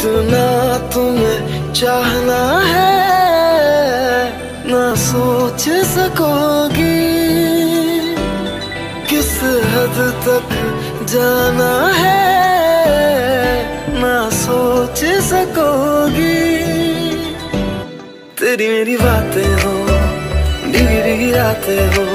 कितना तुम्हें चाहना है, ना सोच सकोगी। किस हद तक जाना है, ना सोच सकोगी। तेरी मेरी बातें हो डिगरी भीगी रातें हो